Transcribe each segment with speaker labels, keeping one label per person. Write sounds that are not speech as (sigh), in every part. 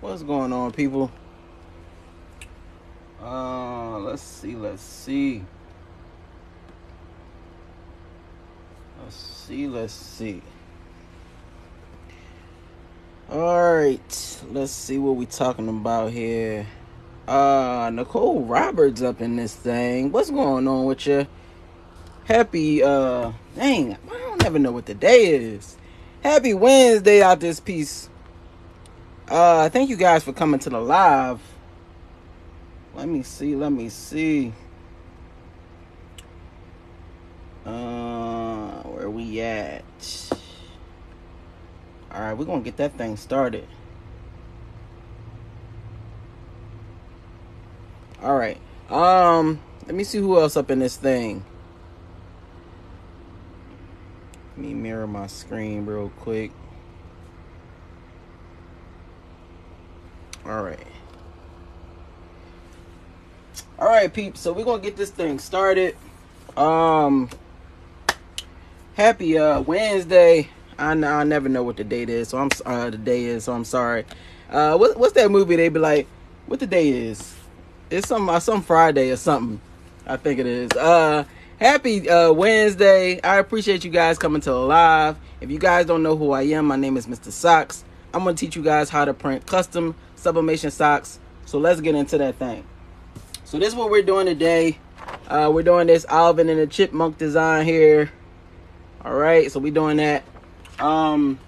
Speaker 1: What's going on, people? Uh, let's see, let's see. Let's see, let's see. All right, let's see what we talking about here. Uh, Nicole Roberts up in this thing. What's going on with you? Happy, uh, dang, I don't ever know what the day is. Happy Wednesday out this piece. Uh, thank you guys for coming to the live. Let me see, let me see. Uh, where we at? All right, we're gonna get that thing started. All right. Um, let me see who else up in this thing. Let me mirror my screen real quick. All right. All right, peeps. So we're gonna get this thing started. Um, happy uh Wednesday. I, I never know what the date is, so I'm uh the day is. So I'm sorry. Uh, what, what's that movie? They be like, what the day is? It's some uh, some Friday or something. I think it is. Uh, happy uh Wednesday. I appreciate you guys coming to the live. If you guys don't know who I am, my name is Mr. Socks. I'm gonna teach you guys how to print custom sublimation socks. So let's get into that thing. So this is what we're doing today. Uh, we're doing this Alvin and the Chipmunk design here. All right, so we're doing that. Um,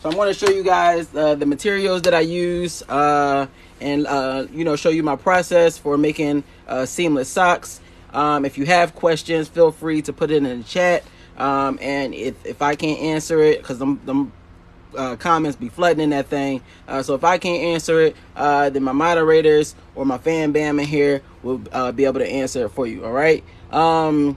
Speaker 1: so I'm going to show you guys uh, the materials that I use uh, and, uh, you know, show you my process for making uh, seamless socks. Um, if you have questions, feel free to put it in the chat. Um, and if, if I can't answer it, because I'm, I'm uh, comments be flooding in that thing. Uh, so if I can't answer it, uh, then my moderators or my fan bam in here will uh, be able to answer it for you. All right. Um,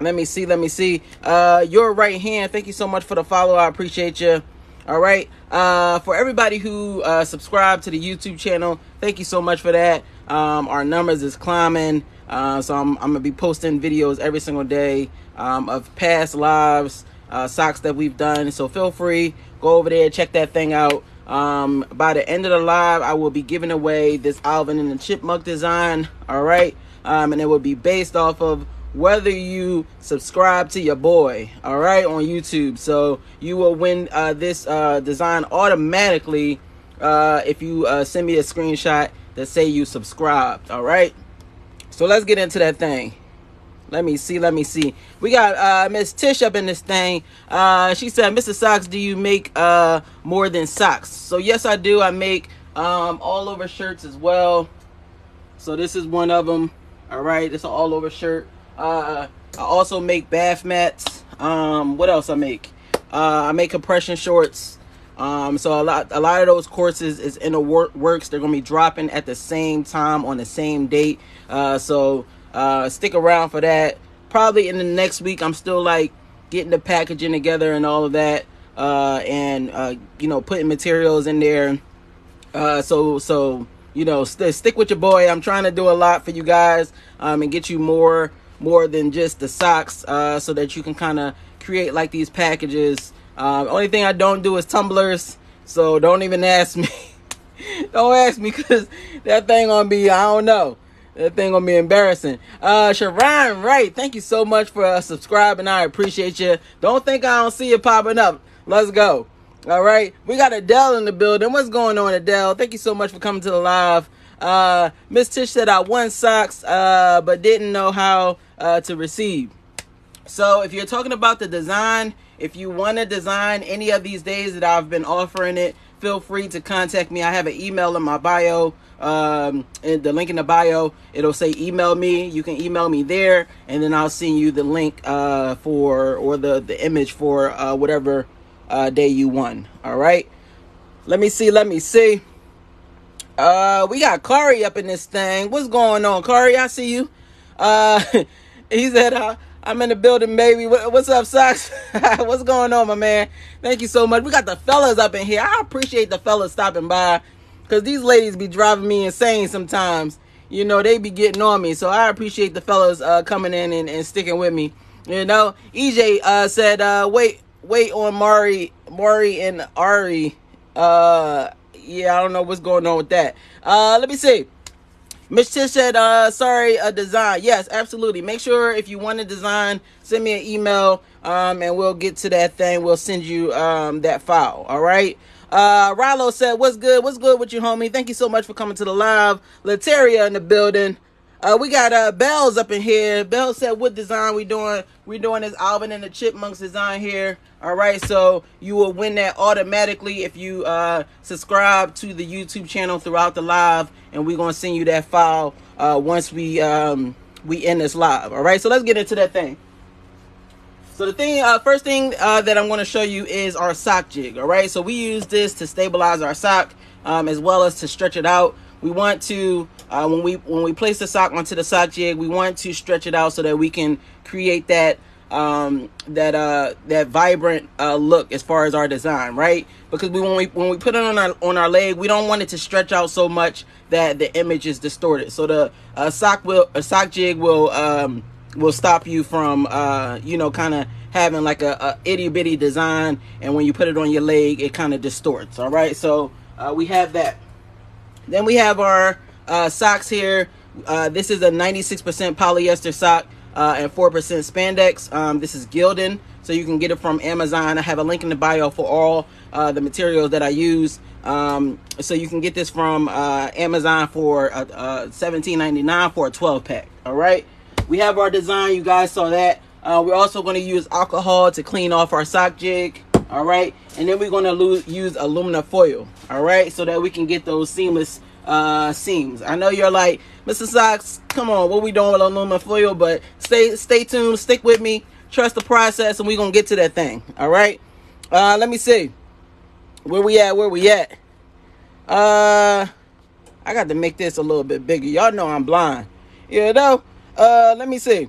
Speaker 1: let me see. Let me see. Uh, your right hand. Thank you so much for the follow. I appreciate you. All right. Uh, for everybody who uh, subscribed to the YouTube channel, thank you so much for that. Um, our numbers is climbing. So I'm, I'm gonna be posting videos every single day um, of past lives, uh, socks that we've done. So feel free, go over there, check that thing out. Um, by the end of the live, I will be giving away this Alvin and the Chipmunk design. All right, um, and it will be based off of whether you subscribe to your boy, all right, on YouTube. So you will win uh, this uh, design automatically uh, if you uh, send me a screenshot that say you subscribed, all right. So let's get into that thing. Let me see. Let me see. We got uh, Miss Tish up in this thing. Uh, she said, "Mr. Socks, do you make uh, more than socks?" So yes, I do. I make um, all over shirts as well. So this is one of them. All right, it's an all over shirt. Uh, I also make bath mats. Um, what else I make? Uh, I make compression shorts. Um, so a lot, a lot of those courses is in the wor- works. They're gonna be dropping at the same time on the same date. Uh, so uh, stick around for that. Probably in the next week. I'm still like getting the packaging together and all of that. Uh, and uh, you know, putting materials in there. Uh, so so you know, st- stick with your boy. I'm trying to do a lot for you guys um, and get you more more than just the socks, uh, so that you can kind of create like these packages. Uh, only thing I don't do is tumblers, so don't even ask me. (laughs) don't ask me because that thing gonna be I don't know. That thing gonna be embarrassing. Uh, Sharon Wright, thank you so much for uh, subscribing. I appreciate you. Don't think I don't see you popping up. Let's go. All right, we got Adele in the building. What's going on, Adele? Thank you so much for coming to the live. Uh, Miss Tish said I won socks, uh, but didn't know how uh, to receive. So if you're talking about the design, if you want to design any of these days that I've been offering it, feel free to contact me. I have an email in my bio, um, in the link in the bio. It'll say email me. You can email me there, and then I'll send you the link uh, for or the the image for uh, whatever uh, day you won. All right. Let me see. Let me see. Uh, we got Kari up in this thing. What's going on, Kari? I see you. Uh, (laughs) he said, uh, I'm in the building, baby. What's up, Socks? (laughs) what's going on, my man? Thank you so much. We got the fellas up in here. I appreciate the fellas stopping by because these ladies be driving me insane sometimes. You know, they be getting on me. So I appreciate the fellas uh, coming in and, and sticking with me. You know, EJ uh, said, uh, wait, wait on Mari, Mari and Ari. Uh, yeah, I don't know what's going on with that. Uh, let me see. Miss Tish said, uh, sorry, a design. Yes, absolutely. Make sure if you want a design, send me an email, um, and we'll get to that thing. We'll send you um, that file. All right. Uh, Rallo said, what's good? What's good with you, homie? Thank you so much for coming to the live. Lateria in the building. Uh, we got uh bells up in here. Bell said what design we doing? We doing this Alvin and the Chipmunks design here. All right, so you will win that automatically if you uh subscribe to the YouTube channel throughout the live, and we're gonna send you that file uh once we um we end this live. All right, so let's get into that thing. So the thing, uh, first thing uh, that I'm going to show you is our sock jig. All right, so we use this to stabilize our sock um, as well as to stretch it out we want to uh, when we when we place the sock onto the sock jig we want to stretch it out so that we can create that um, that uh, that vibrant uh, look as far as our design right? Because we when we when we put it on our on our leg we don't want it to stretch out so much that the image is distorted. So the uh, sock will a sock jig will um, will stop you from uh, you know kind of having like a, a itty bitty design. And when you put it on your leg it kind of distorts all right? So uh, we have that. Then we have our uh, socks here. Uh, this is a 96% polyester sock uh, and 4% spandex. Um, this is Gildan, so you can get it from Amazon. I have a link in the bio for all uh, the materials that I use. Um, so you can get this from uh, Amazon for uh, uh, $17.99 for a 12 pack. All right. We have our design. You guys saw that. we're also going to use alcohol to clean off our sock jig all right and then we're going to use aluminum foil all right so that we can get those seamless uh seams i know you're like mr socks come on what we doing with aluminum foil? But stay stay tuned stick with me trust the process and we're gonna get to that thing. All right? Uh let me see. Where we at? Where we at? Uh i got to make this a little bit bigger. Y'all know i'm blind. You know? Uh let me see.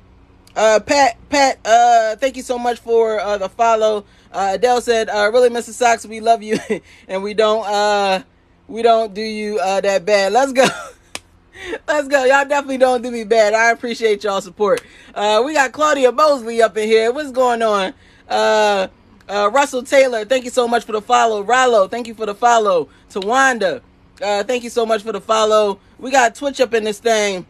Speaker 1: Uh pat pat uh thank you so much for uh the follow. Uh, Adele said, uh, "Really, Mr. Socks, we love you, (laughs) and we don't uh, we don't do you uh, that bad. Let's go." (laughs) Let's go. Y'all definitely don't do me bad. I appreciate y'all support. Uh, we got Claudia Mosley up in here. What's going on? Uh, uh, Russell Taylor, thank you so much for the follow. Rallo, thank you for the follow. Tawanda, uh, thank you so much for the follow. We got Twitch up in this thing.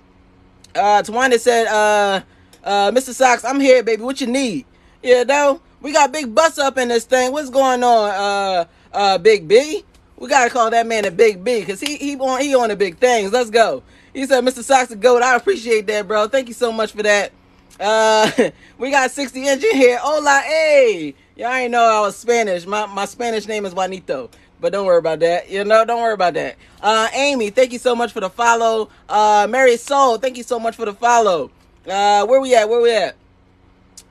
Speaker 1: Uh, Tawanda said, uh, uh, Mr. Socks, I'm here, baby. What you need? You know? We got Big Bus up in this thing. What's going on, uh, uh, Big B? We gotta call that man a Big B because he he on he on the big things. Let's go. He said, Mr. Socks a goat. I appreciate that, bro. Thank you so much for that. Uh, (laughs) we got 60 inch in here. Hola, hey. Y'all ain't know I was Spanish. My my Spanish name is Juanito. But don't worry about that. You know, don't worry about that. Uh, Amy, thank you so much for the follow. Uh, Mary Soul, thank you so much for the follow. Uh, where we at? Where we at?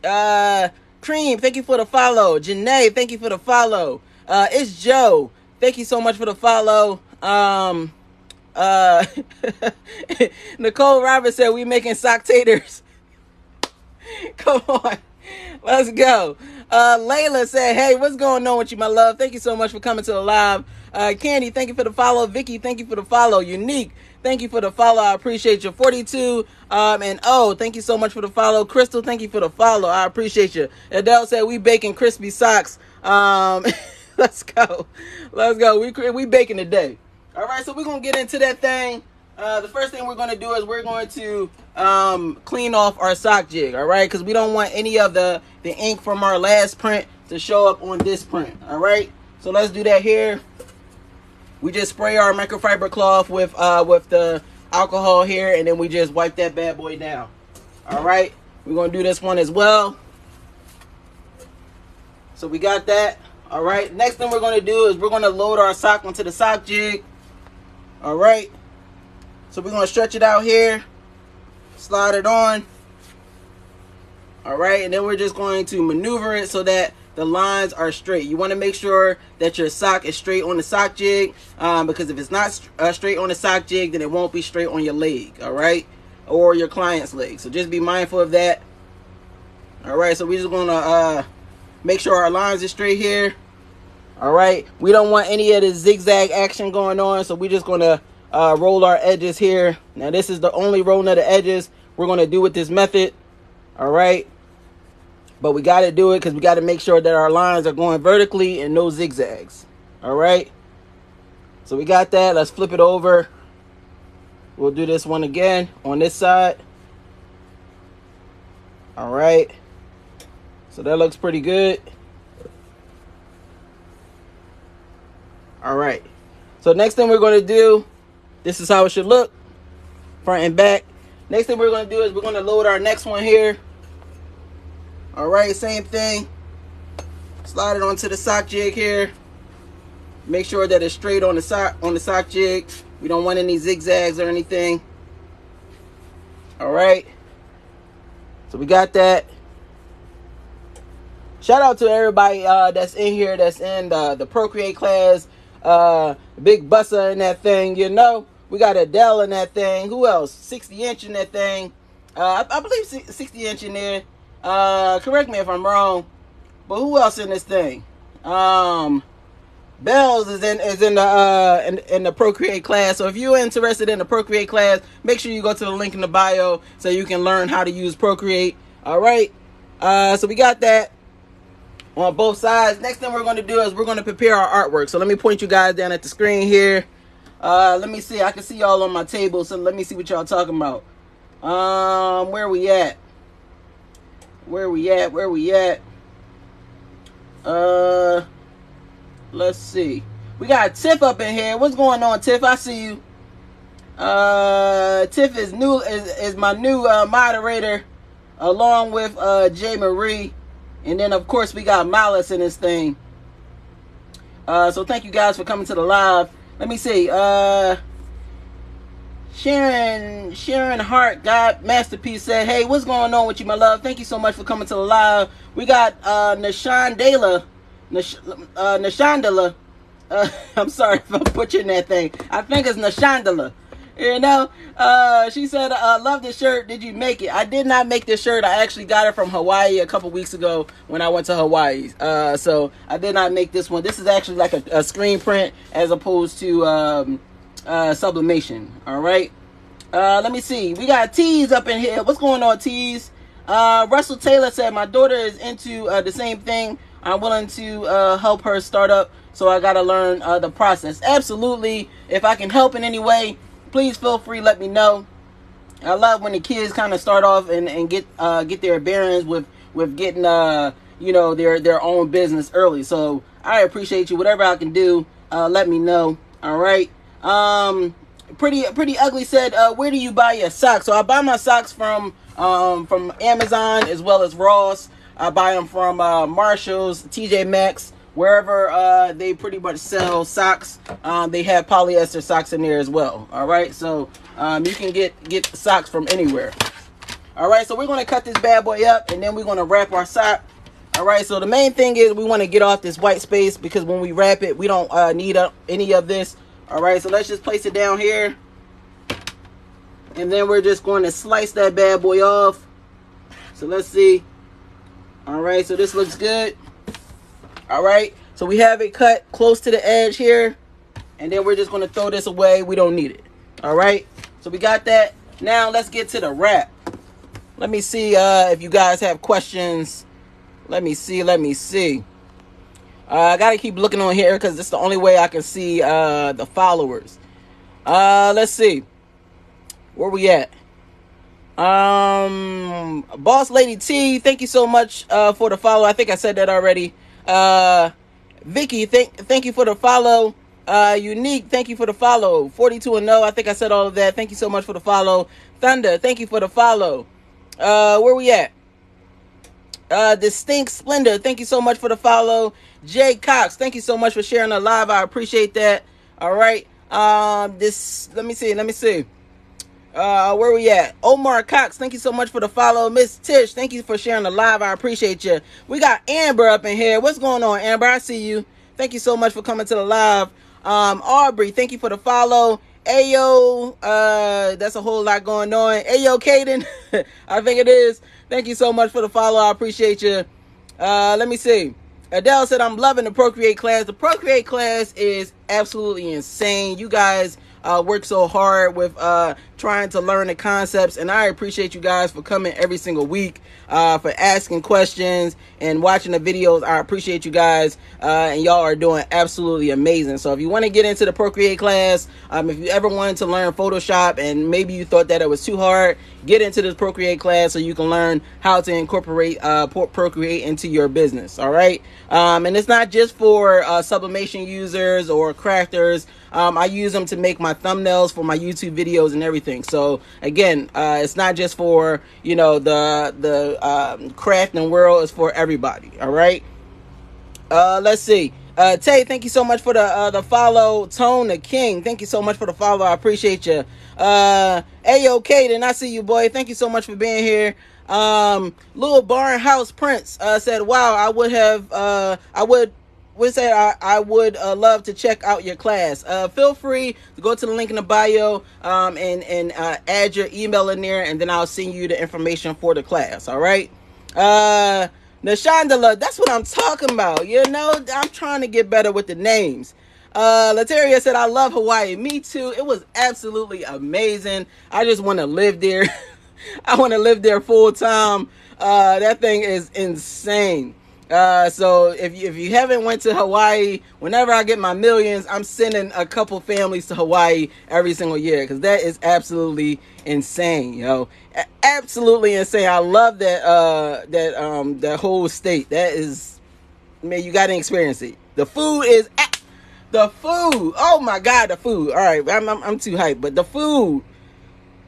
Speaker 1: Uh, Cream, thank you for the follow. Janae, thank you for the follow. Uh, it's Joe. Thank you so much for the follow. Um, uh, (laughs) Nicole Roberts said we making sock taters. (laughs) Come on, let's go. Uh, Layla said, "Hey, what's going on with you, my love? Thank you so much for coming to the live." Uh, Candy, thank you for the follow. Vicky, thank you for the follow. Unique, Thank you for the follow. I appreciate you. 42 um, and oh, thank you so much for the follow. Crystal, thank you for the follow. I appreciate you. Adele said we baking crispy socks. Um, (laughs) (laughs) let's go. Let's go. We we baking today. All right, so we're gonna get into that thing. Uh, the first thing we're to do is we're going to um, clean off our sock jig, all right? Because we don't want any of the, the ink from our last print to show up on this print, all right? So let's do that here we just spray our microfiber cloth with uh with the alcohol here and then we just wipe that bad boy down all right we're gonna do this one as well so we got that all right next thing we're gonna do is we're gonna load our sock onto the sock jig all right so we're gonna stretch it out here slide it on all right and then we're just going to maneuver it so that the lines are straight. You want to make sure that your sock is straight on the sock jig um, because if it's not uh, straight on the sock jig, then it won't be straight on your leg, all right? Or your client's leg. So just be mindful of that. All right, so we're just going to uh, make sure our lines are straight here. All right, we don't want any of the zigzag action going on, so we're just to uh, roll our edges here. Now, this is the only rolling of the edges we're to do with this method. All right. But we got to do it because we got to make sure that our lines are going vertically and no zigzags. All right. So we got that. Let's flip it over. We'll do this one again on this side. All right. So that looks pretty good. All right. So next thing we're going to do, this is how it should look, front and back. Next thing we're going to do is we're going to load our next one here. All right, same thing. Slide it onto the sock jig here. Make sure that it's straight on the sock on the sock jig. We don't want any zigzags or anything. All right. So we got that. Shout out to everybody uh, that's in here, that's in the, the Procreate class. Uh, Big Bussa in that thing, you know. We got Adele in that thing. Who else? 60 inch in that thing. Uh, I, I believe 60 inch in there. Uh, correct me if I'm wrong. But who else in this thing? Um, Bells is in is in the uh in, in the Procreate class. So if you're interested in the Procreate class, make sure you go to the link in the bio so you can learn how to use Procreate. All right. Uh, so we got that on both sides. Next thing we're going to do is we're going to prepare our artwork. So let me point you guys down at the screen here. Uh, let me see. I can see y'all on my table. So let me see what y'all talking about. Um, where we at? Where we at? Where we at? Uh, let's see. We got Tiff up in here. What's going on, Tiff? I see you. Uh, Tiff is new is, is my new uh, moderator, along with uh J Marie, and then of course we got Malice in this thing. Uh, so thank you guys for coming to the live. Let me see. Uh, Sharon Sharon Hart God Masterpiece said, "Hey, what's going on with you, my love? Thank you so much for coming to the live. We got uh Nashandela, Nash, uh. Uh, (laughs) I'm sorry if I'm butchering that thing. I think it's Nashandala. You know, uh, she said, uh, "Love this shirt. Did you make it? I did not make this shirt. I actually got it from Hawaii a couple weeks ago when I went to Hawaii. Uh, so I did not make this one. This is actually like a, a screen print as opposed to." Um, uh, sublimation. All right. Uh, let me see. We got Tees up in here. What's going on, Tees? Uh, Russell Taylor said my daughter is into uh, the same thing. I'm willing to uh, help her start up, so I gotta learn uh, the process. Absolutely. If I can help in any way, please feel free. Let me know. I love when the kids kind of start off and, and get uh, get their bearings with with getting uh you know their their own business early. So I appreciate you. Whatever I can do, uh, let me know. All right. Um, pretty pretty ugly said, uh, where do you buy your socks? So I buy my socks from um, from Amazon as well as Ross. I buy them from uh, Marshalls, TJ Maxx, wherever uh, they pretty much sell socks. Um, they have polyester socks in there as well. All right, so um, you can get get socks from anywhere. All right, so we're gonna cut this bad boy up and then we're gonna wrap our sock. All right, so the main thing is we want to get off this white space because when we wrap it, we don't uh, need uh, any of this all right, so let's just place it down here. And then we're just going to slice that bad boy off. So let's see. All right, so this looks good. All right, so we have it cut close to the edge here. And then we're just going to throw this away. We don't need it. All right, so we got that. Now let's get to the wrap. Let me see uh, if you guys have questions. Let me see, let me see. Uh, I gotta keep looking on here because it's the only way I can see uh, the followers. Uh, let's see. Where we at? Um, Boss Lady T, thank you so much uh, for the follow. I think I said that already. Uh, Vicky, thank thank you for the follow. Uh, Unique, thank you for the follow. 42 and 0, I think I said all of that. Thank you so much for the follow. Thunder, thank you for the follow. Uh, where we at? Uh, Distinct Splendor, thank you so much for the follow. Jay Cox, thank you so much for sharing the live. I appreciate that. All right. Um, this let me see, let me see. Uh, where we at? Omar Cox, thank you so much for the follow. Miss Tish, thank you for sharing the live. I appreciate you. We got Amber up in here. What's going on, Amber? I see you. Thank you so much for coming to the live. Um, Aubrey, thank you for the follow. Ayo, uh, that's a whole lot going on. Ayo, Caden, (laughs) I think it is. Thank you so much for the follow. I appreciate you. Uh, let me see. Adele said, I'm loving the Procreate class. The Procreate class is absolutely insane. You guys uh, work so hard with uh, trying to learn the concepts, and I appreciate you guys for coming every single week, uh, for asking questions and watching the videos. I appreciate you guys, uh, and y'all are doing absolutely amazing. So if you want to get into the Procreate class, um, if you ever wanted to learn Photoshop and maybe you thought that it was too hard, get into this Procreate class so you can learn how to incorporate uh, Procreate into your business. All right, um, and it's not just for uh, sublimation users or crafters. Um, I use them to make my thumbnails for my YouTube videos and everything. So again, uh, it's not just for you know the the um, crafting world; it's for everybody. All right. Uh, let's see. Uh, Tay, thank you so much for the uh, the follow. Tone the King, thank you so much for the follow. I appreciate you. Uh, okay then. I see you, boy. Thank you so much for being here. Um, little Barn House Prince uh, said, "Wow, I would have, uh, I would we say I, I would uh, love to check out your class. Uh, feel free to go to the link in the bio um, and and uh, add your email in there, and then I'll send you the information for the class. All right. Uh, Nashandala, that's what I'm talking about. You know, I'm trying to get better with the names. Uh, Lateria said, I love Hawaii. Me too. It was absolutely amazing. I just want to live there. (laughs) I want to live there full time. Uh, that thing is insane. Uh, so if you, if you haven't went to Hawaii, whenever I get my millions, I'm sending a couple families to Hawaii every single year because that is absolutely insane, yo, a- absolutely insane. I love that uh that um that whole state. That is, man, you got to experience it. The food is a- the food. Oh my god, the food. All right, I'm I'm, I'm too hyped, but the food,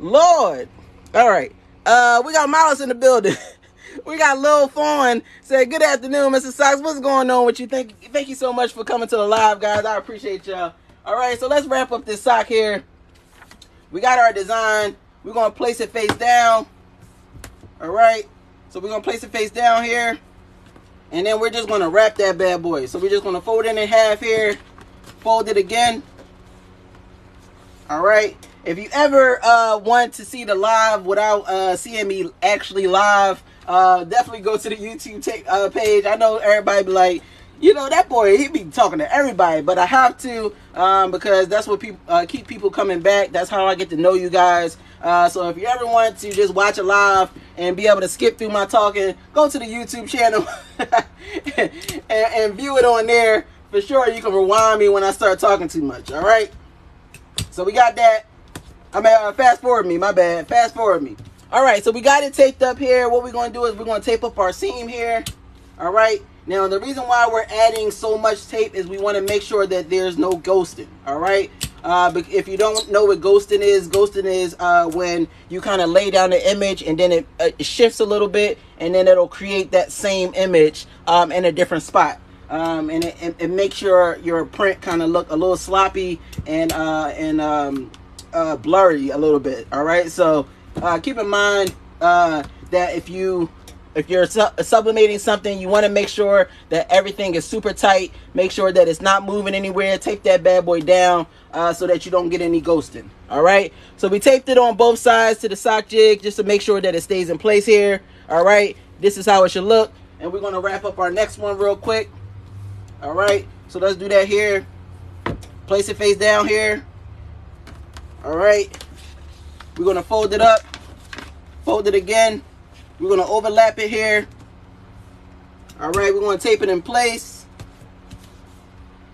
Speaker 1: Lord. All right, uh, we got Miles in the building. (laughs) (laughs) we got Lil Fawn say good afternoon, Mr. Socks. What's going on with you? Thank thank you so much for coming to the live, guys. I appreciate y'all. All right, so let's wrap up this sock here. We got our design. We're gonna place it face down. All right, so we're gonna place it face down here, and then we're just gonna wrap that bad boy. So we're just gonna fold it in half here, fold it again. All right. If you ever uh, want to see the live without uh, seeing me actually live, uh, definitely go to the YouTube t- uh, page. I know everybody be like, you know, that boy, he be talking to everybody, but I have to um, because that's what people uh, keep people coming back. That's how I get to know you guys. Uh, so if you ever want to just watch it live and be able to skip through my talking, go to the YouTube channel (laughs) and, and view it on there. For sure, you can rewind me when I start talking too much. All right. So we got that. I mean, uh, fast forward me. My bad. Fast forward me. All right, so we got it taped up here. What we're going to do is we're going to tape up our seam here. All right. Now, the reason why we're adding so much tape is we want to make sure that there's no ghosting. All right. Uh, but if you don't know what ghosting is, ghosting is uh, when you kind of lay down the image and then it, uh, it, shifts a little bit and then it'll create that same image um, in a different spot. Um, and it, it, it, makes your, your print kind of look a little sloppy and, uh, and um, uh, blurry a little bit. All right. So uh, keep in mind uh, that if you if you're su- sublimating something, you want to make sure that everything is super tight. Make sure that it's not moving anywhere. Tape that bad boy down uh, so that you don't get any ghosting. All right. So we taped it on both sides to the sock jig just to make sure that it stays in place here. All right. This is how it should look. And we're going to wrap up our next one real quick. All right. So let's do that here. Place it face down here. All right. We're going to fold it up, fold it again. We're going to overlap it here. All right, we're going to tape it in place.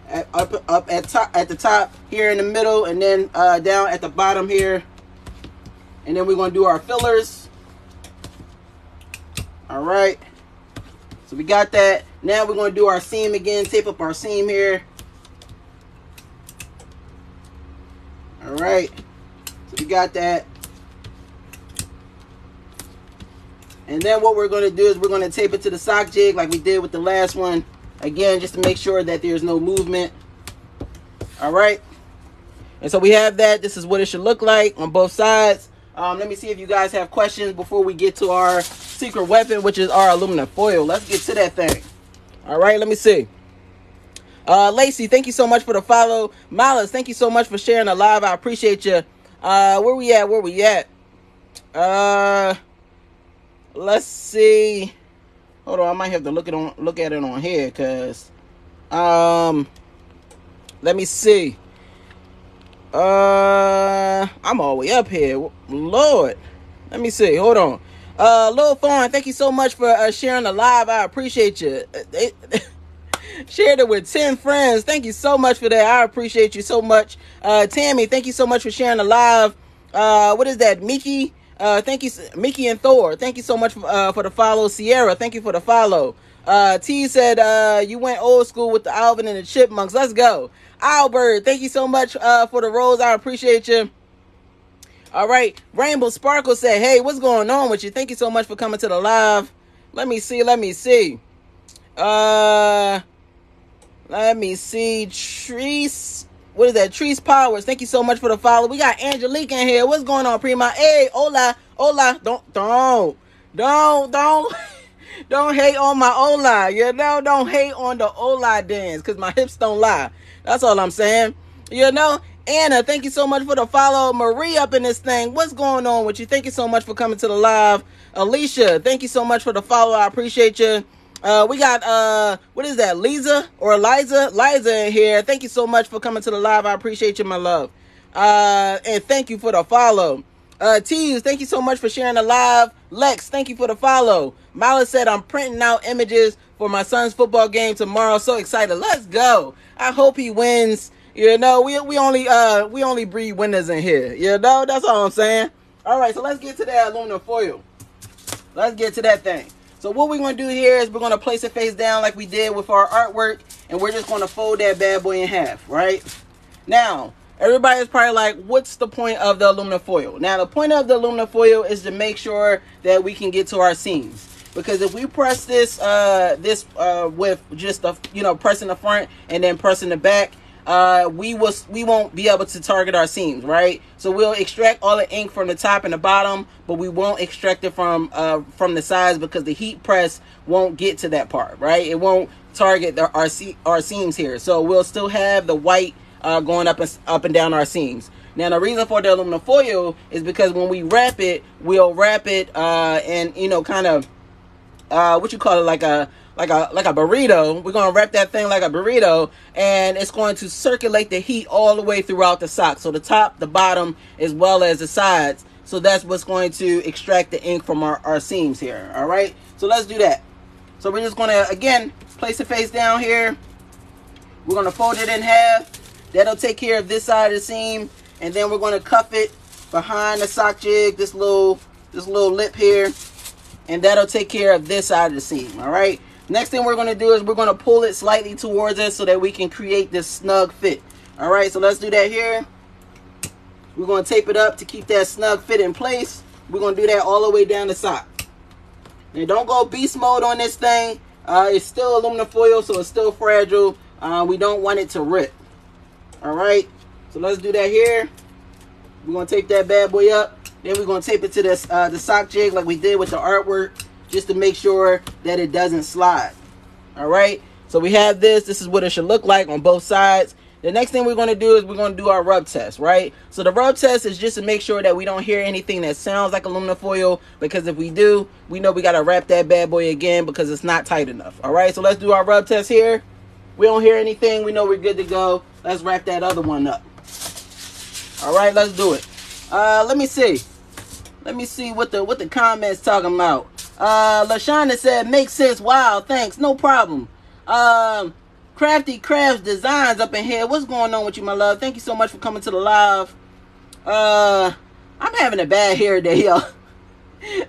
Speaker 1: At, up up at top at the top here in the middle and then uh, down at the bottom here. And then we're to do our fillers. All right. So we got that. Now we're to do our seam again tape up our seam here. All right. So we got that And then what we're going to do is we're going to tape it to the sock jig like we did with the last one. Again, just to make sure that there's no movement. All right. And so we have that. This is what it should look like on both sides. Um, let me see if you guys have questions before we get to our secret weapon, which is our aluminum foil. Let's get to that thing. All right, let me see. Uh, Lacey, thank you so much for the follow. Miles, thank you so much for sharing the live. I appreciate you. Uh, where we at? Where we at? Uh, let's see. Hold on, I might have to look it on look at it on here because um let me see. Uh, I'm all the way up here. Lord, let me see. Hold on. Uh, Lil Fawn, thank you so much for uh, sharing the live. I appreciate you. They, (laughs) shared it with 10 friends. Thank you so much for that. I appreciate you so much. Uh, Tammy, thank you so much for sharing the live. Uh, what is that? Mickey, uh, thank you, Mickey and Thor. Thank you so much for, uh, for the follow. Sierra, thank you for the follow. Uh, T said, uh, you went old school with the Alvin and the Chipmunks. Let's go. Albert, thank you so much, uh, for the rose. I appreciate you. All right. Rainbow Sparkle said, hey, what's going on with you? Thank you so much for coming to the live. Let me see. Let me see. Uh, let me see. Trees. What is that? Trees Powers. Thank you so much for the follow. We got Angelique in here. What's going on, Prima? Hey, hola, hola. Don't, don't, don't, don't. (laughs) Don't hate on my Ola. You know, don't hate on the Ola dance because my hips don't lie. That's all I'm saying. You know, Anna, thank you so much for the follow. Marie up in this thing. What's going on with you? Thank you so much for coming to the live. Alicia, thank you so much for the follow. I appreciate you. Uh, we got uh, what is that, Lisa or Eliza? Liza in here. Thank you so much for coming to the live. I appreciate you, my love. Uh, and thank you for the follow. Uh, Tees, thank you so much for sharing the live. Lex, thank you for the follow. Mala said, I'm printing out images for my son's football game tomorrow. So excited. Let's go. I hope he wins. You know, we, we only uh we only breed winners in here. You know, that's all I'm saying. All right, so let's get to that aluminum foil. Let's get to that thing. So what we're going to do here is we're going to place it face down like we did with our artwork. And we're just going to fold that bad boy in half, right? Now, Everybody's probably like, what's the point of the aluminum foil? Now, the point of the aluminum foil is to make sure that we can get to our seams. Because if we press this, uh, this uh, with just the, you know, pressing the front and then pressing the back, uh, we will we won't be able to target our seams, right? So we'll extract all the ink from the top and the bottom, but we won't extract it from uh, from the sides because the heat press won't get to that part, right? It won't target the, our our seams here. So we'll still have the white uh, going up and up and down our seams. Now the reason for the aluminum foil is because when we wrap it, we'll wrap it uh, and you know kind of uh, what you call it like a like a like a burrito. We're gonna wrap that thing like a burrito, and it's going to circulate the heat all the way throughout the sock. So the top, the bottom, as well as the sides. So that's what's going to extract the ink from our, our seams here. All right. So let's do that. So we're just gonna again place the face down here. We're gonna fold it in half That'll take care of this side of the seam. And then we're to cuff it behind the sock jig, this little, this little lip here. And that'll take care of this side of the seam, all right? Next thing we're going to do is we're going to pull it slightly towards us so that we can create this snug fit. All right, so let's do that here. We're going to tape it up to keep that snug fit in place. We're going to do that all the way down the sock. Now, don't go beast mode on this thing. Uh, it's still aluminum foil, so it's still fragile. Uh, we don't want it to rip. All right. So let's do that here. We're going to tape that bad boy up. Then we're going to tape it to this, uh, the sock jig like we did with the artwork just to make sure that it doesn't slide. All right. So we have this. This is what it should look like on both sides. The next thing we're going to do is we're going to do our rub test, right? So the rub test is just to make sure that we don't hear anything that sounds like aluminum foil because if we do, we know we got to wrap that bad boy again because it's not tight enough. All right, so let's do our rub test here. We don't hear anything. We know we're good to go. Let's wrap that other one up. All right, let's do it. Uh, let me see. Let me see what the what the comments talking about. Uh, Lashana said, "Makes sense." Wow, thanks. No problem. Um, Crafty Crafts Designs up in here. What's going on with you, my love? Thank you so much for coming to the live. Uh, I'm having a bad hair day, (laughs) y'all.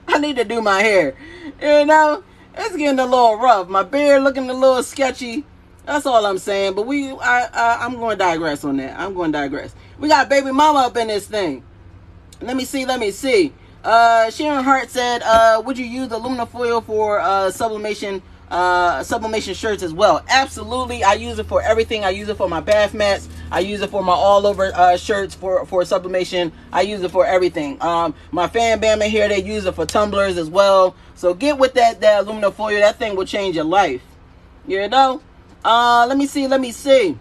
Speaker 1: I need to do my hair. You know, it's getting a little rough. My beard looking a little sketchy. That's all I'm saying. But we, I, I, I'm going to digress on that. I'm going to digress. We got baby mama up in this thing. Let me see. Let me see. Uh, Sharon Hart said, uh, would you use aluminum foil for uh, sublimation uh, sublimation shirts as well. Absolutely, I use it for everything. I use it for my bath mats. I use it for my all over uh, shirts for for sublimation. I use it for everything. Um, my fan bama here, they use it for tumblers as well. So get with that that aluminum foil. That thing will change your life. You know. Uh, let me see. Let me see.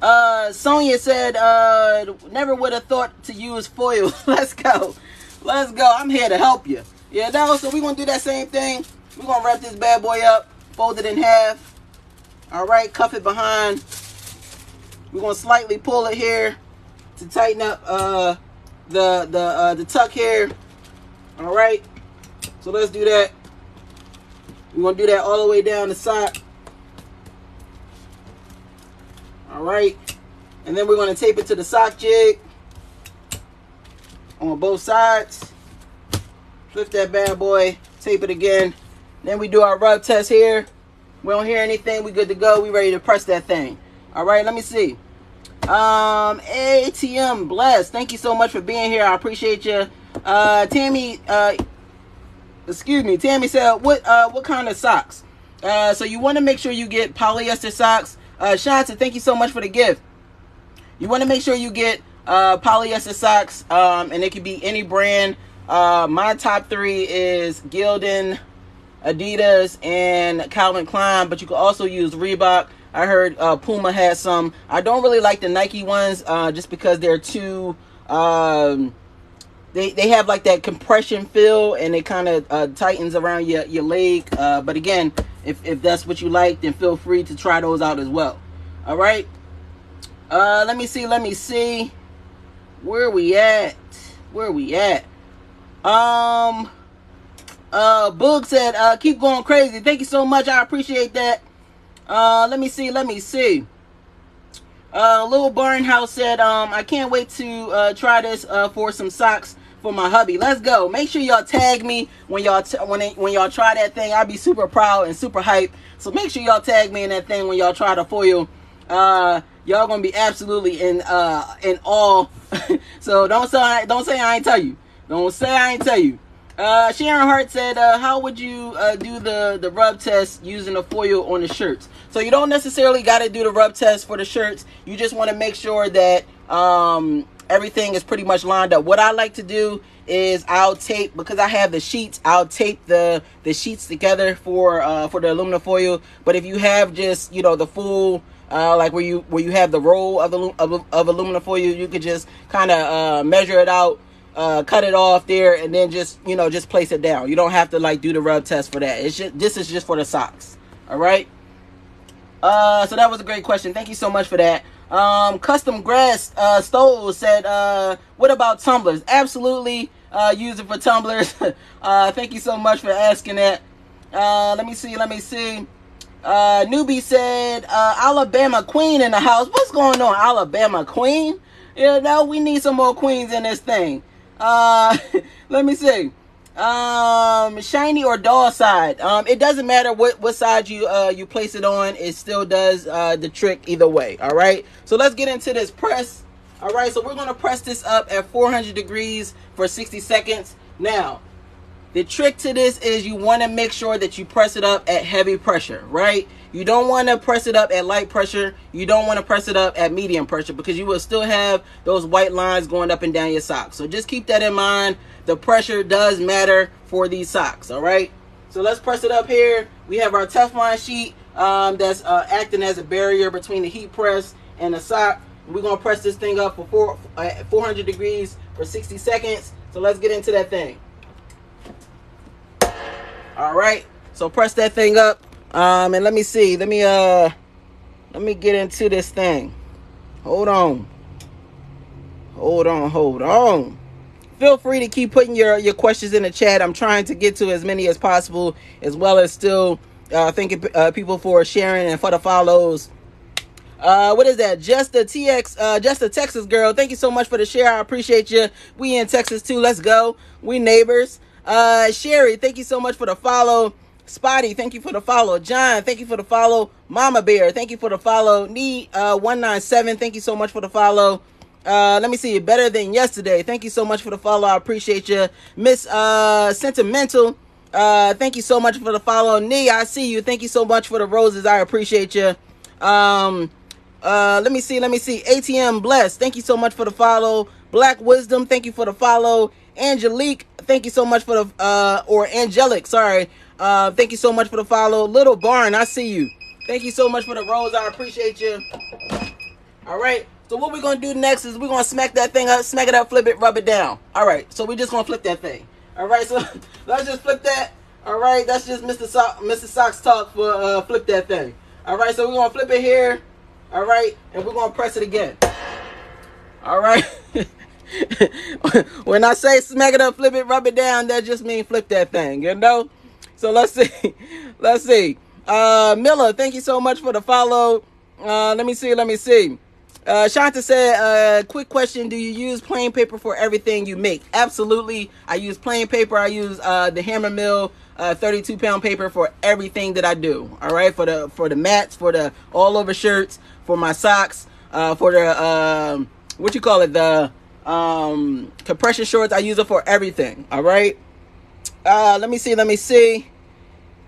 Speaker 1: Uh, Sonia said, uh, never would have thought to use foil. (laughs) Let's go. Let's go. I'm here to help you. Yeah, no, so we're going to do that same thing. We're going to wrap this bad boy up, fold it in half. All right, cuff it behind. We're going to slightly pull it here to tighten up uh, the the uh, the tuck here. All right. So let's do that. We're gonna do that all the way down the sock. All right. And then we're gonna tape it to the sock jig on both sides. Flip that bad boy, tape it again. Then we do our rub test here. We don't hear anything. We good to go. We ready to press that thing. All right, let me see. Um, ATM bless. Thank you so much for being here. I appreciate you. Uh, Tammy, uh, excuse me. Tammy said, what, uh, what kind of socks? Uh, so you want to make sure you get polyester socks. Uh, Shanta, thank you so much for the gift. You want to make sure you get uh, polyester socks, um, and it could be any brand. Uh, my top three is Gildan, Adidas, and Calvin Klein, but you can also use Reebok. I heard uh, Puma has some. I don't really like the Nike ones uh, just because they're too. Um, they, they have like that compression feel and it kind of uh, tightens around your, your leg. Uh, but again, if, if that's what you like, then feel free to try those out as well. All right. Uh, let me see. Let me see. Where we at? Where we at? Um. Uh, Boog said, uh, keep going crazy. Thank you so much. I appreciate that. Uh, let me see. Let me see. Uh, Little Barnhouse said, um, I can't wait to uh, try this uh, for some socks for my hubby. Let's go. Make sure y'all tag me when y'all when they, when y'all try that thing. I'll be super proud and super hype. So make sure y'all tag me in that thing when y'all try to foil. Uh, y'all gonna be absolutely in uh in awe. (laughs) so don't say don't say I ain't tell you. Don't say I ain't tell you. Uh, Sharon Hart said, uh, "How would you uh, do the the rub test using a foil on the shirts?" So you don't necessarily got to do the rub test for the shirts. You just want to make sure that um, everything is pretty much lined up. What I like to do is I'll tape because I have the sheets. I'll tape the the sheets together for uh, for the aluminum foil. But if you have just you know the full uh, like where you where you have the roll of the of, of aluminum for you You could just kind of uh, measure it out uh, cut it off there and then just you know just place it down. You don't have to like do the rub test for that. It's just this is just for the socks. All right uh so that was a great question. Thank you so much for that. Um custom grass uh stove said uh what about tumblers? Absolutely uh use it for tumblers. (laughs) Uh thank you so much for asking that. Uh let me see let me see uh newbie said uh alabama queen in the house what's going on alabama queen You know, we need some more queens in this thing. Uh, (laughs) let me see. Um, shiny or dull side. Um, it doesn't matter what what side you uh you place it on. It still does uh the trick either way. All right. So let's get into this press. All right. So we're gonna press this up at 400 degrees for 60 seconds. Now, the trick to this is you want to make sure that you press it up at heavy pressure, right? You don't want to press it up at light pressure. You don't want to press it up at medium pressure because you will still have those white lines going up and down your socks. So just keep that in mind. The pressure does matter for these socks, all right? So let's press it up here. We have our Teflon sheet um, that's uh, acting as a barrier between the heat press and the sock. We're going to press this thing up for four, uh, 400 degrees for 60 seconds. So let's get into that thing. All right. So press that thing up. Um, and let me see. Let me uh, let me get into this thing. Hold on. Hold on. Hold on. Feel free to keep putting your your questions in the chat. I'm trying to get to as many as possible, as well as still uh, thanking uh, people for sharing and for the follows. Uh, what is that? Just a TX, uh, just a Texas girl. Thank you so much for the share. I appreciate you. We in Texas too. Let's go. We neighbors. Uh, Sherry, thank you so much for the follow. Spotty, thank you for the follow. John, thank you for the follow. Mama Bear, thank you for the follow. Need uh 197, thank you so much for the follow. Uh, let me see, better than yesterday. Thank you so much for the follow. I appreciate you. Miss uh Sentimental, uh, thank you so much for the follow. Nee, I see you. Thank you so much for the roses. I appreciate you. Um, uh, let me see, let me see. ATM Bless, thank you so much for the follow. Black Wisdom, thank you for the follow. Angelique, thank you so much for the uh or Angelic, sorry. Uh, thank you so much for the follow. Little Barn, I see you. Thank you so much for the rose. I appreciate you. All right. So what we're gonna do next is we're gonna smack that thing up, smack it up, flip it, rub it down. All right. So we're just gonna flip that thing. All right. So (laughs) let's just flip that. All right. That's just Mr. So- Mr. Socks talk for uh, flip that thing. All right. So we're gonna flip it here. All right. And we're gonna press it again. All right. (laughs) (laughs) when I say smack it up, flip it, rub it down, that just means flip that thing, you know? So let's see. (laughs) Let's see. Uh, Miller, thank you so much for the follow. Uh, let me see. Let me see. Uh, Shanta said, uh, quick question. Do you use plain paper for everything you make? Absolutely. I use plain paper. I use, uh, the Hammermill, uh, 32 pound paper for everything that I do. All right. For the, for the mats, for the all over shirts, for my socks, uh, for the, um, what you call it? The, um, compression shorts. I use it for everything. All right. Uh, let me see. Let me see.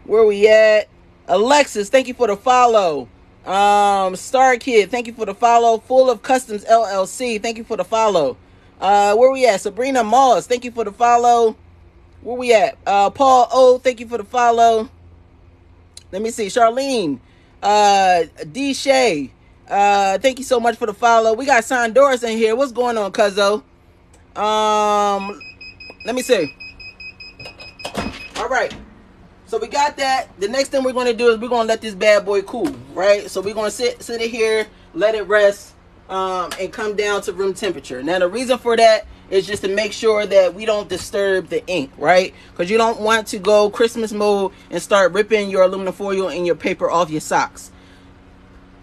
Speaker 1: Where we at? Alexis, thank you for the follow. Um, Star Kid, thank you for the follow. Full of Customs LLC, thank you for the follow. Uh, where we at? Sabrina Moss, thank you for the follow. Where we at? Uh, Paul O, thank you for the follow. Let me see. Charlene, uh, D Shay, uh, thank you so much for the follow. We got Doris in here. What's going on, Cuzzo? Um, let me see. All right. So we got that. The next thing we're going to do is we're going to let this bad boy cool, right? So we're going to sit sit it here, let it rest, um, and come down to room temperature. Now the reason for that is just to make sure that we don't disturb the ink, right? Because you don't want to go Christmas mode and start ripping your aluminum foil and your paper off your socks.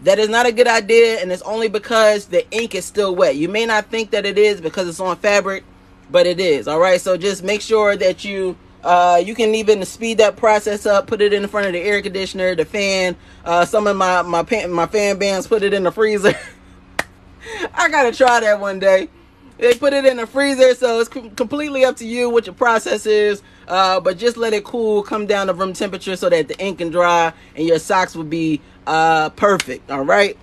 Speaker 1: That is not a good idea, and it's only because the ink is still wet. You may not think that it is because it's on fabric, but it is. All right, so just make sure that you uh, you can even speed that process up, put it in front of the air conditioner, the fan. Uh, some of my my pan, my fan bands put it in the freezer. (laughs) I gotta try that one day. They put it in the freezer, so it's completely up to you what your process is. Uh, but just let it cool, come down to room temperature so that the ink can dry and your socks will be uh, perfect. All right.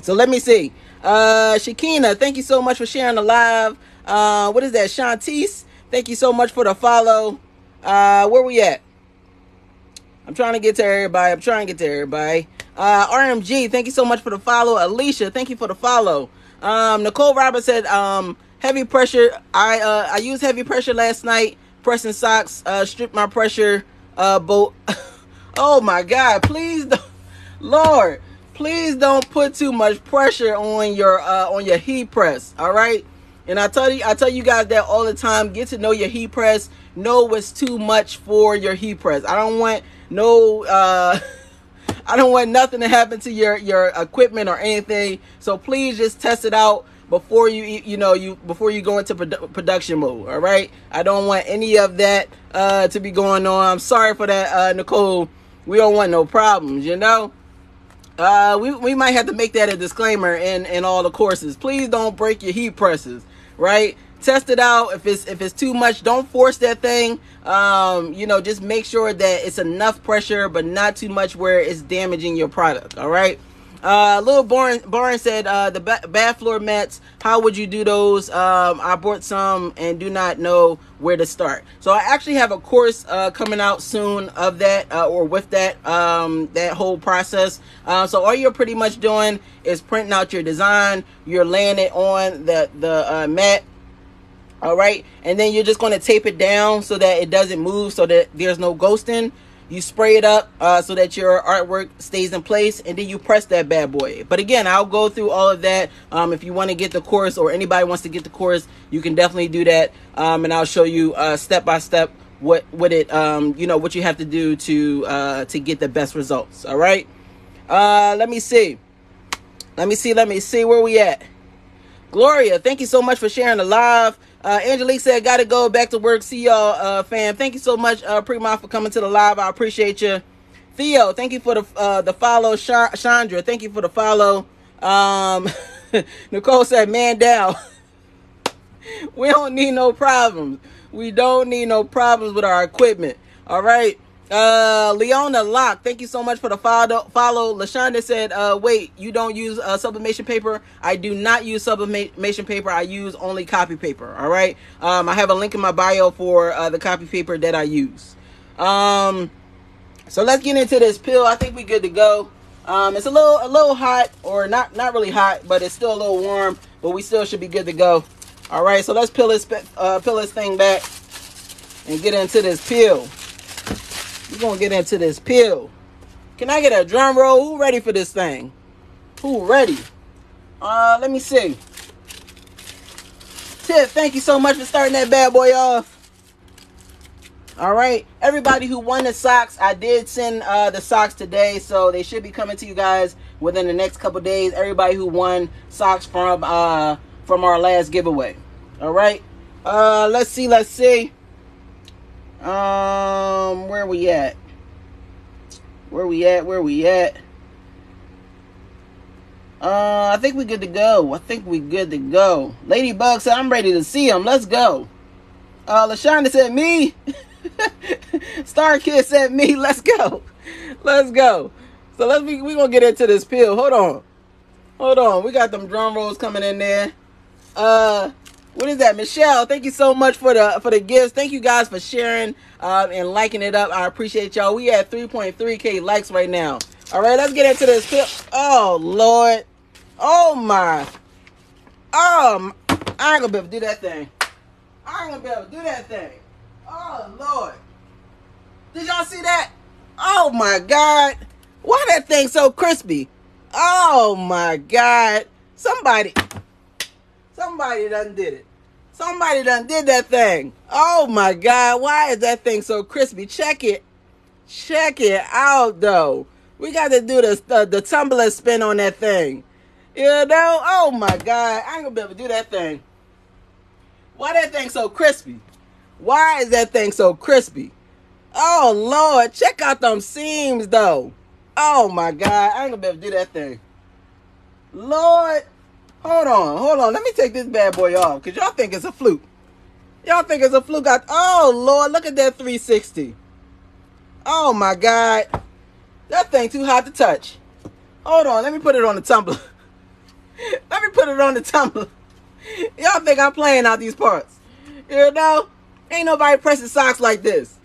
Speaker 1: So let me see. Uh, Shakina, thank you so much for sharing the live. Uh, what is that? Shantice, thank you so much for the follow. Uh, where we at? I'm trying to get to everybody. I'm trying to get to everybody. Uh, RMG, thank you so much for the follow. Alicia, thank you for the follow. Um, Nicole Roberts said, um, heavy pressure. I uh, I used heavy pressure last night, pressing socks, uh, stripped my pressure uh, boat. (laughs) oh my God! Please, don't, (laughs) Lord, please don't put too much pressure on your uh, on your heat press. All right. And I tell you, I tell you guys that all the time. Get to know your heat press. Know what's too much for your heat press. I don't want no. Uh, (laughs) I don't want nothing to happen to your your equipment or anything. So please just test it out before you you know you before you go into produ- production mode. All right. I don't want any of that uh, to be going on. I'm sorry for that, uh, Nicole. We don't want no problems. You know. Uh, we, we might have to make that a disclaimer in, in all the courses. Please don't break your heat presses right? Test it out. If it's if it's too much, don't force that thing. Um, you know, just make sure that it's enough pressure, but not too much where it's damaging your product. All right. Uh, little Barn, Barn said, uh, the ba- bath floor mats, how would you do those? Um, I bought some and do not know where to start. So I actually have a course, uh, coming out soon of that, uh, or with that, um, that whole process. Uh, so all you're pretty much doing is printing out your design, you're laying it on the, the, uh, mat, all right? And then you're just going to tape it down so that it doesn't move so that there's no ghosting. You spray it up uh, so that your artwork stays in place and then you press that bad boy. But again i'll go through all of that. Um, if you want to get the course or anybody wants to get the course you can definitely do that. Um, and i'll show you uh, step by step what what it um, you know what you have to do to uh, to get the best results. All right? Uh, let me see. Let me see let me see where we at. Gloria thank you so much for sharing the live uh, Angelique said, "Got to go back to work. See y'all, uh, fam. Thank you so much, uh, Prima, for coming to the live. I appreciate you. Theo, thank you for the uh, the follow. Chandra, thank you for the follow. Um, (laughs) Nicole said, "Man down. (laughs) we don't need no problems. We don't need no problems with our equipment. All right." Uh, Leona Locke, thank you so much for the follow. Follow. Lashonda said, uh, wait, you don't use uh, sublimation paper? I do not use sublimation paper. I use only copy paper. All right. Um, I have a link in my bio for uh, the copy paper that I use. Um, so let's get into this pill. I think we're good to go. Um, it's a little a little hot, or not not really hot, but it's still a little warm. But we still should be good to go. All right. So let's peel this uh, peel this thing back and get into this peel. We're gonna get into this pill. Can I get a drum roll? Who ready for this thing? Who ready? Uh, let me see. Tiff, thank you so much for starting that bad boy off. All right, everybody who won the socks, I did send uh, the socks today, so they should be coming to you guys within the next couple days. Everybody who won socks from uh, from our last giveaway. All right, uh, let's see, let's see. Um, where we at? Where we at? Where we at? Uh, I think we good to go. I think we good to go. Ladybug said, I'm ready to see him. Let's go. Uh, LaShonda said, me. (laughs) Star Kid said, me. (laughs) Let's go. Let's go. So let's be, we gonna get into this pill. Hold on. Hold on. We got them drum rolls coming in there. Uh, what is that? Michelle thank you so much for the for the gifts. Thank you guys for sharing um, and liking it up. I appreciate y'all. We at 3.3k likes right now. All right let's get into this. Clip oh lord. Oh my. Um i ain't gonna be able to do that thing. I ain't gonna be able to do that thing. Oh lord. Did y'all see that? Oh my god. Why that thing so crispy? Oh my god. Somebody Somebody done did it. Somebody done did that thing. Oh my God. Why is that thing so crispy? Check it. Check it out though. We got to do the, the, the tumbler spin on that thing. You know? Oh my God. I ain't gonna be able to do that thing. Why that thing so crispy? Why is that thing so crispy? Oh Lord, check out them seams though. Oh my God, I ain't gonna be able to do that thing. Lord, Hold on, hold on. Let me take this bad boy off because y'all think it's a fluke. Y'all think it's a fluke. I, oh, Lord, look at that 360. Oh, my God. That thing too hot to touch. Hold on, let me put it on the tumbler. (laughs) let me put it on the tumbler. Y'all think I'm playing out these parts. You know? Ain't nobody pressing socks like this.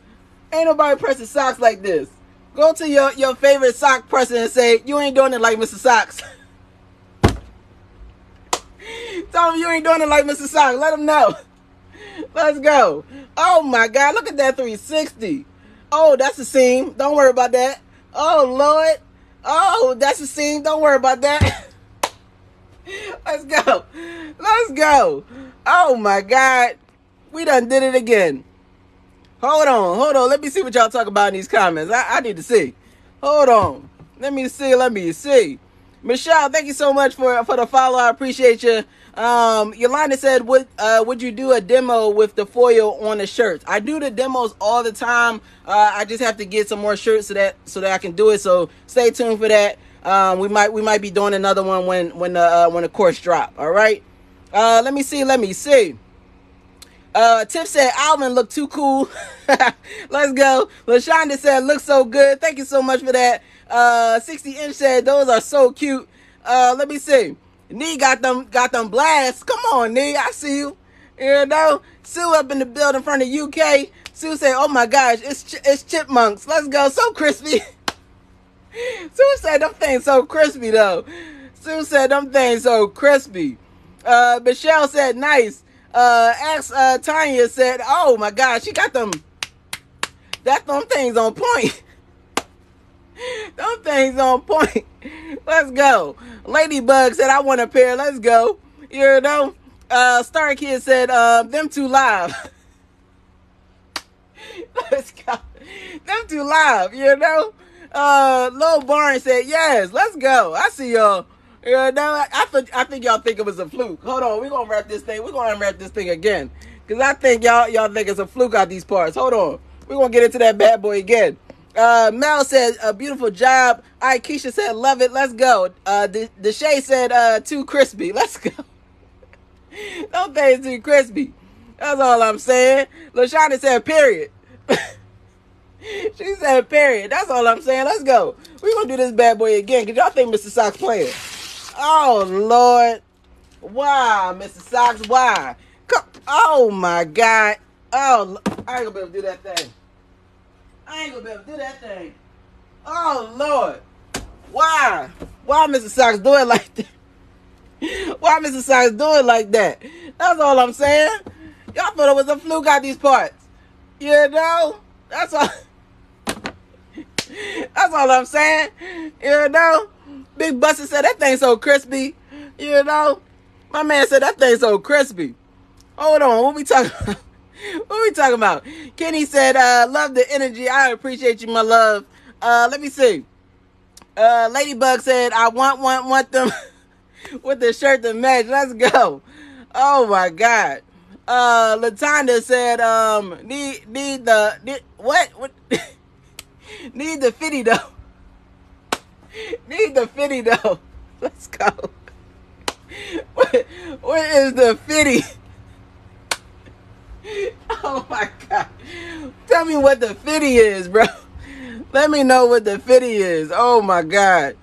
Speaker 1: Ain't nobody pressing socks like this. Go to your, your favorite sock presser and say, you ain't doing it like Mr. Socks. (laughs) Tell him you ain't doing it like Mr. Sock. Let him know. Let's go. Oh my God, look at that 360. Oh, that's a seam. Don't worry about that. Oh Lord. Oh, that's a seam. Don't worry about that. (laughs) Let's go. Let's go. Oh my God. We done did it again. Hold on. Hold on. Let me see what y'all talk about in these comments. I, I need to see. Hold on. Let me see. Let me see. Michelle, thank you so much for for the follow. I appreciate you. Um, Yolanda said, "Would uh, would you do a demo with the foil on the shirts?" I do the demos all the time. Uh, I just have to get some more shirts so that so that I can do it. So stay tuned for that. Um, we might we might be doing another one when when the uh, when the course drop. All right. Uh, let me see. Let me see. Uh, Tiff said Alvin looked too cool. (laughs) Let's go. Lashonda said looks so good. Thank you so much for that. Uh, 60 inch said those are so cute. Uh, let me see. Nee got them got them blasts. Come on, Nee, I see you. You know, Sue up in the building in front of UK. Sue said, "Oh my gosh, it's it's chipmunks. Let's go, so crispy." (laughs) Sue said them things so crispy though. Sue said them things so crispy. Uh, Michelle said nice. Uh, ex uh, Tanya said, "Oh my gosh, she got them. That them things on point." (laughs) (laughs) Them things on point. (laughs) Let's go. Ladybug said, I want a pair. Let's go. You know? Uh, Star Kid said, uh, them two live. (laughs) let's go. Them two live, you know? Uh, Lil Barnes said, yes, let's go. I see y'all. You know, I, I, th- I think y'all think it was a fluke. Hold on, we're gonna wrap this thing. We're gonna wrap this thing again. Cause I think y'all y'all think it's a fluke out these parts. Hold on. We're gonna get into that bad boy again. Uh, Mel said, a beautiful job. All right, Keisha said, love it. Let's go. Uh, Deshay said, uh, too crispy. (laughs) Let's go. Don't think too crispy. That's all I'm saying. LaShonda said, period. (laughs) she said, period. That's all I'm saying. Let's go. We're going to do this bad boy again because y'all think Mr. Socks playing. Oh, Lord. Why, Mr. Socks? Why? Come, oh, my God. Oh, I ain't going to be able to do that thing. I ain't gonna be able to do that thing. Oh Lord. Why? Why Mr. Socks do it (laughs) like that? Why Mr. Socks do it like that? That's all I'm saying. Y'all thought it was a fluke out these parts. You know? That's all (laughs) That's all I'm saying. You know? Big Buster said that thing so crispy. You know? My man said that thing so crispy. Hold on. What we talking about? What are we talking about? Kenny said, uh, love the energy. I appreciate you, my love. Uh, let me see. Uh, Ladybug said, I want, want, want them (laughs) with the shirt to match. Let's go. Oh my God. Uh, Latanda said, um, need, need the, need, what? What? (laughs) need the fitty though. (laughs) need the fitty though. Let's go. What, what is the fitty? (laughs) Oh my god. Tell me what the fitty is, bro. Let me know what the fitty is. Oh my god.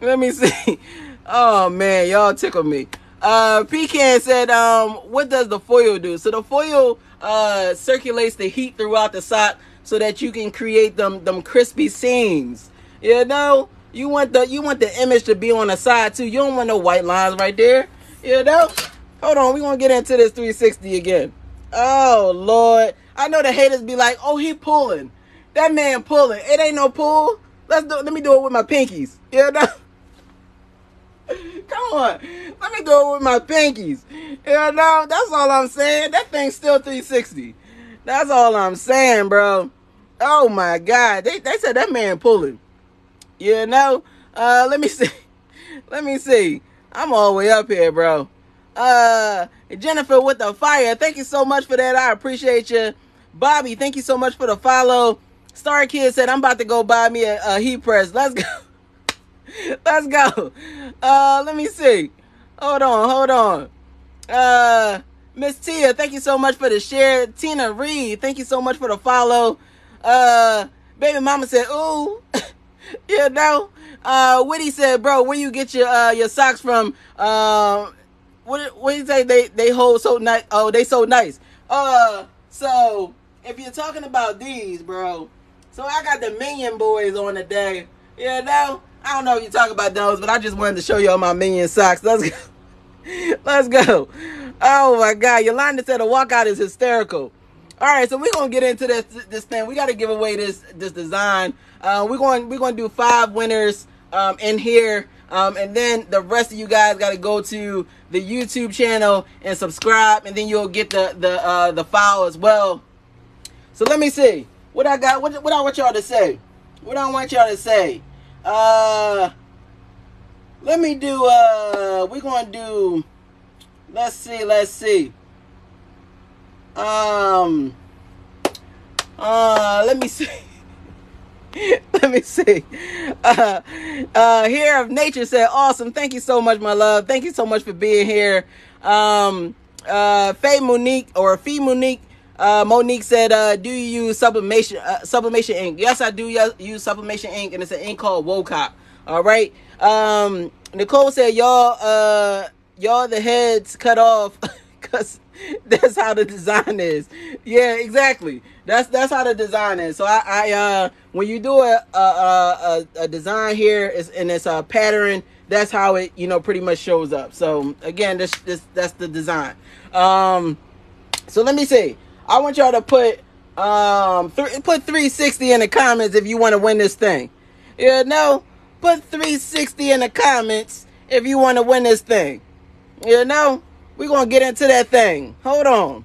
Speaker 1: Let me (laughs) see. Oh man, y'all tickle me. Uh Pecan said, um, what does the foil do? So the foil uh circulates the heat throughout the sock so that you can create them them crispy seams. You know? You want the you want the image to be on the side too. You don't want no white lines right there. You know? Hold on, we gonna get into this 360 again. Oh Lord. I know the haters be like, oh he pulling. That man pulling. It ain't no pull. Let's do let me do it with my pinkies. You know? (laughs) Come on. Let me do it with my pinkies. You know, that's all I'm saying. That thing's still 360. That's all I'm saying, bro. Oh my god. They they said that man pulling. You know? Uh let me (laughs) see. Let me see. I'm all the way up here, bro. Uh Jennifer with the fire. Thank you so much for that. I appreciate you. Bobby, thank you so much for the follow. Star Kid said, I'm about to go buy me a, a heat press. Let's go. (laughs) Let's go. Uh, let me see. Hold on, hold on. Uh, Miss Tia, thank you so much for the share. Tina Reed, thank you so much for the follow. Uh, baby mama said, ooh, (laughs) you know. Uh, Whitty said, bro, where you get your uh your socks from? Um, uh, what what do you say? They they hold so nice. Oh, they so nice. Uh, so if you're talking about these, bro, so I got the Minion Boys on the day. You know, I don't know if you talk about those, but I just wanted to show you all my Minion socks. Let's go. (laughs) Let's go. Oh my God, Yolanda said a walkout is hysterical. All right, so we're gonna get into this this thing. We got to give away this this design. Uh, we're going we're going to do five winners um, in here. Um, and then the rest of you guys got to go to the YouTube channel and subscribe, and then you'll get the the uh, the file as well. So let me see what I got. What, what I want y'all to say. What I want y'all to say. Uh, let me do. Uh, we're gonna do. Let's see. Let's see. Um. Uh, let me (laughs) see. (laughs) Let me see. Uh, uh, here of nature said, "Awesome, thank you so much, my love. Thank you so much for being here." Um, uh, Faye Monique or Fee Monique. Uh, Monique said, uh, "Do you use sublimation uh, sublimation ink?" Yes, I do use sublimation ink, and it's an ink called Wocop. All right. Um, Nicole said, "Y'all, uh, y'all the heads cut off (laughs) because (laughs) that's how the design is." Yeah, exactly. That's that's how the design is. So I, I uh, when you do a a, a, a design here is and it's a pattern, that's how it you know pretty much shows up. So again, this this that's the design. Um, so let me see. I want y'all to put um put 360 in the comments if you want to win this thing. Yeah, no, put 360 in the comments if you want to win this thing. You know, we're gonna get into that thing. Hold on.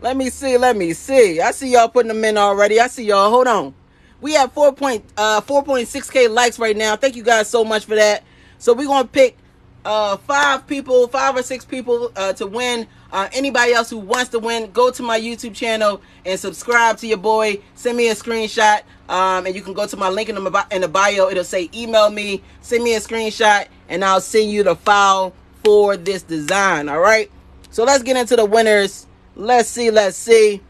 Speaker 1: Let me see. Let me see. I see y'all putting them in already. I see y'all. Hold on. We have 4 point, uh, 4.6k likes right now. Thank you guys so much for that. So we're going to pick uh, five people, five or six people uh, to win. Uh, anybody else who wants to win, go to my YouTube channel and subscribe to your boy. Send me a screenshot. Um, and you can go to my link in the, in the bio. It'll say email me, send me a screenshot, and I'll send you the file for this design. All right. So let's get into the winners. Let's see, let's see.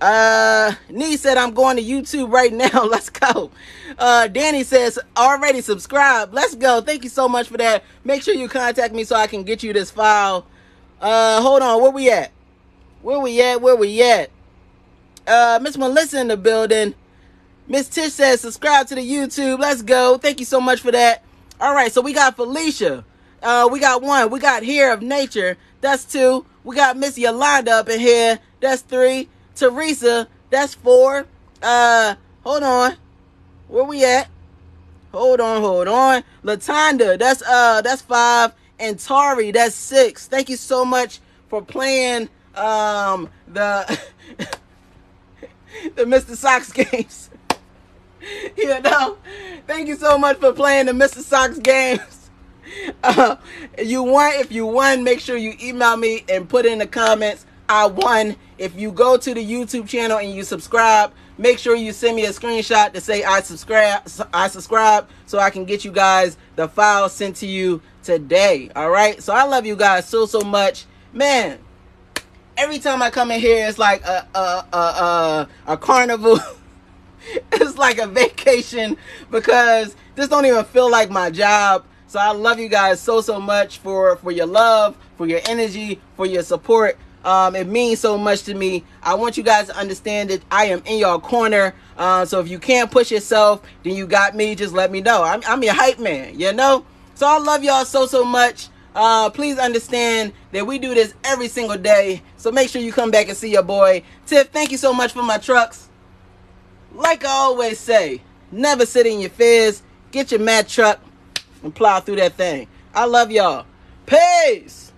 Speaker 1: Uh, Nee said I'm going to YouTube right (laughs) now. Let's go. Uh, Danny says already subscribed. Let's go. Thank you so much for that. Make sure you contact me so I can get you this file. Uh, hold on. Where we at? Where we at? Where we at? Uh, Miss Melissa in the building. Miss Tish says subscribe to the YouTube. Let's go. Thank you so much for that. All right, so we got Felicia. Uh, we got one. We got Here of Nature. That's two. We got Miss Yolanda up in here. That's three. Teresa. That's four. Uh, hold on. Where we at? Hold on, hold on. Latanda. That's uh, that's five. And Tari. That's six. Thank you so much for playing um, the (laughs) the Mr. Socks (laughs) games. you know, thank you so much for playing the Mr. Socks games. Uh, you won. If you won, make sure you email me and put in the comments. I won. If you go to the YouTube channel and you subscribe, make sure you send me a screenshot to say I subscribe. I subscribe so I can get you guys the file sent to you today. All right. So I love you guys so so much, man. Every time I come in here, it's like a a a a, a carnival. (laughs) it's like a vacation because this don't even feel like my job. So I love you guys so so much for for your love, for your energy, for your support. Um, it means so much to me. I want you guys to understand that I am in your corner. Uh, so if you can't push yourself, then you got me. Just let me know. I'm, I'm your hype man, you know? So I love y'all so, so much. Uh, please understand that we do this every single day. So make sure you come back and see your boy. Tiff, thank you so much for my trucks. Like I always say, never sit in your fears. Get your mad truck and plow through that thing. I love y'all. Peace.